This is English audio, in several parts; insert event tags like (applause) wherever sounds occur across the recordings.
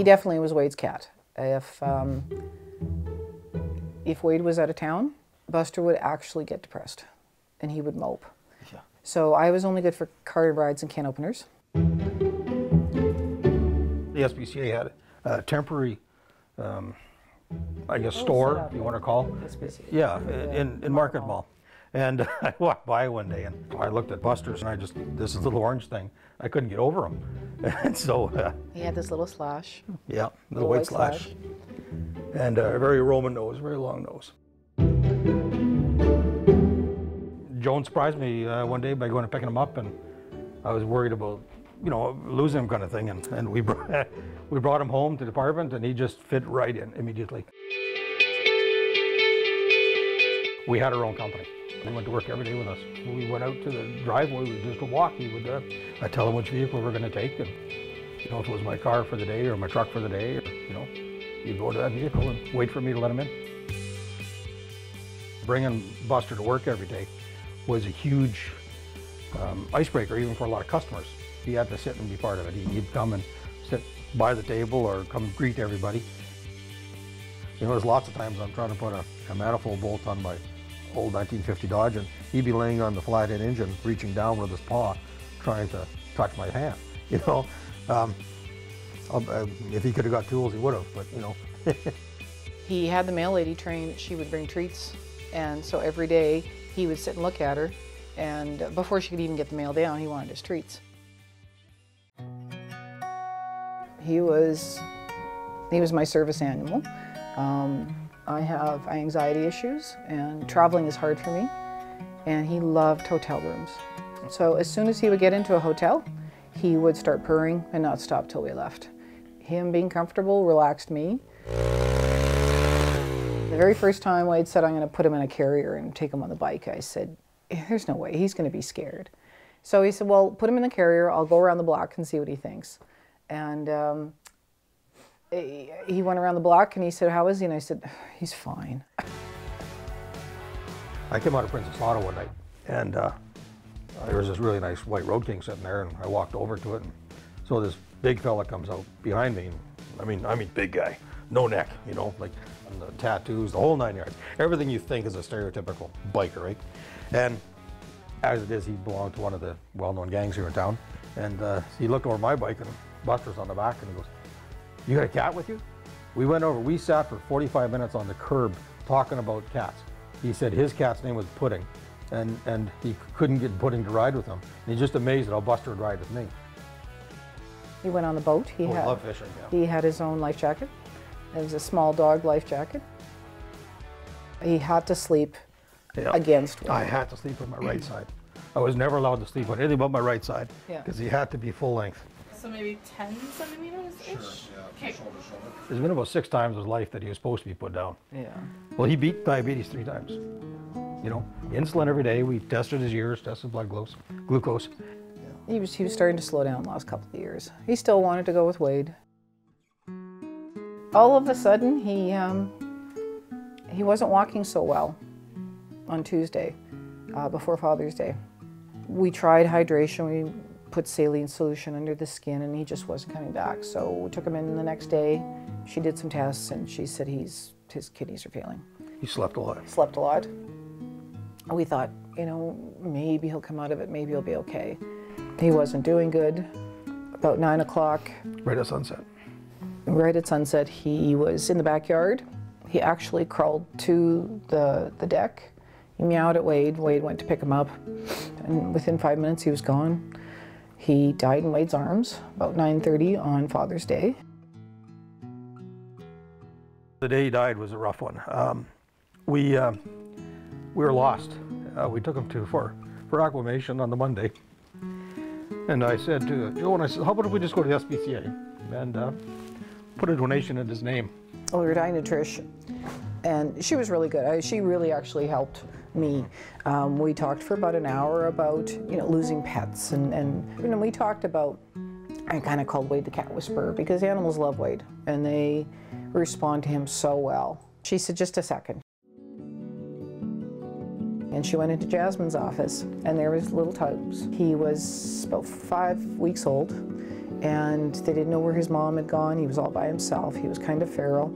He definitely was Wade's cat. If um, if Wade was out of town, Buster would actually get depressed, and he would mope. Yeah. So I was only good for car rides and can openers. The SPCA had a temporary, um, I guess, store, you want to call. SPCA. Yeah, in, in Market Mall. And (laughs) I walked by one day and I looked at Buster's and I just, this little orange thing, I couldn't get over him. (laughs) And so, uh, He had this little slash. yeah, little Little white white slash. slash. And a very Roman nose, very long nose. Joan surprised me uh, one day by going and picking him up, and I was worried about, you know, losing him kind of thing. And, and we, brought, (laughs) we brought him home to the department, and he just fit right in immediately. We had our own company. He went to work every day with us. We went out to the driveway, we just a walk. He would, uh, I'd tell him which vehicle we're going to take, and you know, if it was my car for the day or my truck for the day, or, you know, he'd go to that vehicle and wait for me to let him in. Bringing Buster to work every day was a huge um, icebreaker, even for a lot of customers. He had to sit and be part of it. He- He'd come and sit by the table or come greet everybody. You know, there's lots of times I'm trying to put a, a manifold bolt on my old 1950 Dodge, and he'd be laying on the flathead engine, reaching down with his paw, trying to touch my hand. (laughs) You know, um, uh, if he could have got tools, he would have. But you know, (laughs) He had the mail lady trained, she would bring treats. And so every day he would sit and look at her. And before she could even get the mail down, he wanted his treats. He was, he was my service animal. Um, I have anxiety issues and traveling is hard for me. And he loved hotel rooms. So as soon as he would get into a hotel, he would start purring and not stop till we left. Him being comfortable relaxed me. The very first time Wade said, I'm going to put him in a carrier and take him on the bike, I said, There's no way, he's going to be scared. So he said, Well, put him in the carrier, I'll go around the block and see what he thinks. And um, he went around the block and he said, How is he? And I said, He's fine. I came out of Princess Auto one night, and uh, there was this really nice white Road King sitting there, and I walked over to it, and so this big fella comes out behind me. And, I mean, I mean, big guy, no neck, you know, like the tattoos, the whole nine yards, everything you think is a stereotypical biker, right? And as it is, he belonged to one of the well-known gangs here in town, and uh, he looked over my bike, and Buster's on the back, and he goes, "You got a cat with you?" We went over, we sat for 45 minutes on the curb talking about cats. He said his cat's name was Pudding, and, and he couldn't get Pudding to ride with him. And he's just amazed at how Buster would ride with me. He went on the boat. He, Oh, had, love fishing, yeah. he had his own life jacket. It was a small dog life jacket. He had to sleep Yeah. against I had to sleep on my right side. I was never allowed to sleep on anything but my right side Yeah. because he had to be full length. So maybe 10 centimeters ish? Okay. There's been about six times in his life that he was supposed to be put down. Yeah. Well, he beat diabetes three times. You know, insulin every day. We tested his ears, tested blood glucose. glucose. He was, he was starting to slow down the last couple of years. He still wanted to go with Wade. All of a sudden, he, um, he wasn't walking so well on Tuesday uh, before Father's Day. We tried hydration, we put saline solution under the skin, and he just wasn't coming back. So we took him in the next day. She did some tests, and she said he's, his kidneys are failing. He slept a lot. Slept a lot. We thought, you know, maybe he'll come out of it, maybe he'll be okay. He wasn't doing good. About nine o'clock, Right at sunset. right at sunset, he was in the backyard. He actually crawled to the, the deck. He meowed at Wade. Wade went to pick him up, and within five minutes, he was gone. He died in Wade's arms about 9:30 on Father's Day. The day he died was a rough one. Um, we uh, we were lost. Uh, we took him to for for acclimation on the Monday, and I said to Joe, and I said, "How about if we just go to the SPCA and uh, put a donation in his name?" Well, we were dying to Trish, and she was really good. I, she really actually helped me. Um, we talked for about an hour about you know losing pets, and and, and we talked about. I kind of called Wade the cat whisperer because animals love Wade, and they respond to him so well. She said, "Just a second. And she went into Jasmine's office, and there was little Tubbs. He was about five weeks old, and they didn't know where his mom had gone. He was all by himself. He was kind of feral.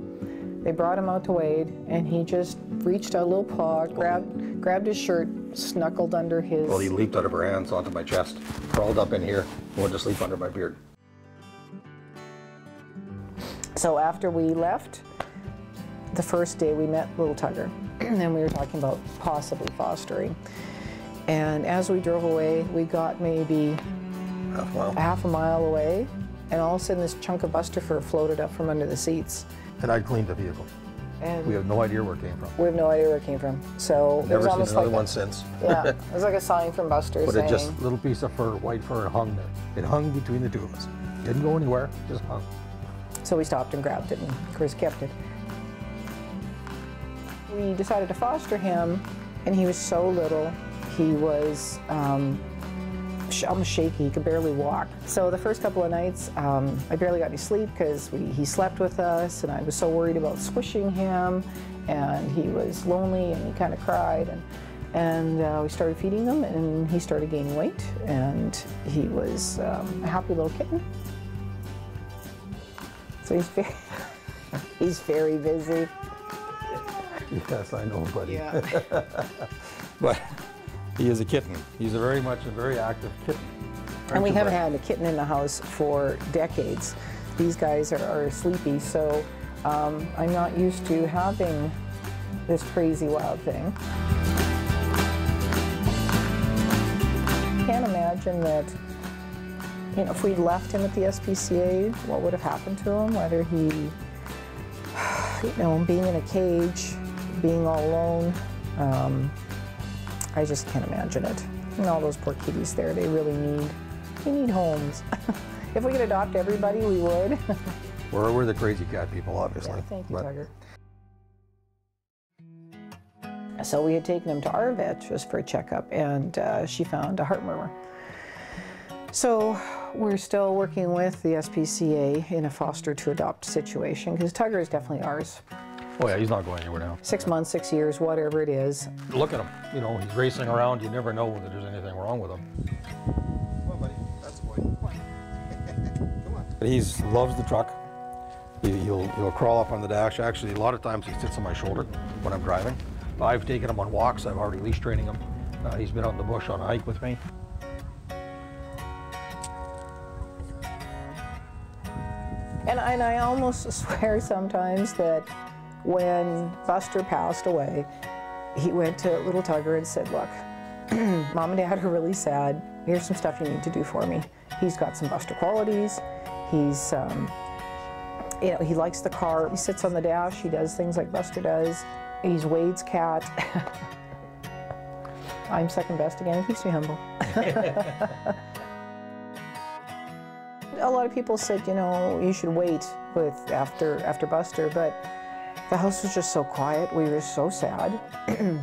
They brought him out to Wade, and he just reached out a little paw, grabbed, grabbed his shirt, snuckled under his. Well, he leaped out of her hands onto my chest, crawled up in here, went to sleep under my beard. So after we left, the first day we met little Tugger, (clears throat) and then we were talking about possibly fostering. And as we drove away, we got maybe Half a mile. a half a mile away, and all of a sudden this chunk of buster fur floated up from under the seats. And I cleaned the vehicle. And We have no idea where it came from. we have no idea where it came from. So it was Never seen almost another like one a, since. yeah, (laughs) it was like a sign from Buster But saying, it just little piece of fur, white fur, hung there. It hung between the two of us. Didn't go anywhere, just hung. So we stopped and grabbed it, and Chris kept it. We decided to foster him, and he was so little. He was um, almost shaky. He could barely walk. So the first couple of nights, um, I barely got any sleep because he slept with us, and I was so worried about squishing him. And he was lonely, and he kind of cried. And, and uh, we started feeding him, and he started gaining weight, and he was um, a happy little kitten. So he's very, (laughs) he's very busy. Yes, I know, buddy. Yeah. (laughs) But he is a kitten. He's a very much a very active kitten. and Aren't we haven't had a kitten in the house for decades. These guys are, are sleepy, so um, I'm not used to having this crazy wild thing. Can't imagine that, you know, if we'd left him at the SPCA, what would have happened to him? Whether he, (sighs) you know, being in a cage, being all alone. Um, I just can't imagine it. And all those poor kitties there, they really need, they need homes. (laughs) if we could adopt everybody, we would. (laughs) We're, we're the crazy cat people, obviously. Yeah, thank you, but Tugger. So we had taken him to our vet just for a checkup, and uh, she found a heart murmur. So we're still working with the SPCA in a foster to adopt situation because Tugger is definitely ours. Oh yeah, he's not going anywhere now. Six months, six years, whatever it is. Look at him. You know, he's racing around. You never know that there's anything wrong with him. Come on, buddy. That's the boy. Come (laughs) on. Come on. He loves the truck. He, he'll, he'll crawl up on the dash. Actually, a lot of times he sits on my shoulder when I'm driving. I've taken him on walks. I've already leash training him. Uh, he's been out in the bush on a hike with me. And, and I almost (laughs) swear sometimes that when Buster passed away, he went to little Tugger and said, look, (clears throat) mom and dad are really sad. Here's some stuff you need to do for me. He's got some Buster qualities. He's, um, you know, he likes the car. He sits on the dash. He does things like Buster does. He's Wade's cat. (laughs) I'm second best again. It keeps me humble. (laughs) a lot of people said, you know, you should wait with after after Buster, but the house was just so quiet. We were so sad. (clears throat)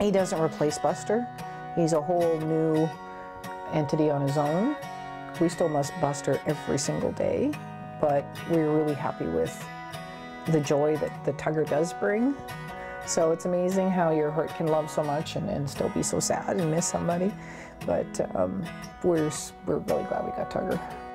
he doesn't replace Buster. He's a whole new entity on his own. We still must Buster every single day, but we're really happy with the joy that the Tugger does bring. So it's amazing how your heart can love so much and, and still be so sad and miss somebody. But um, we're, we're really glad we got Tugger.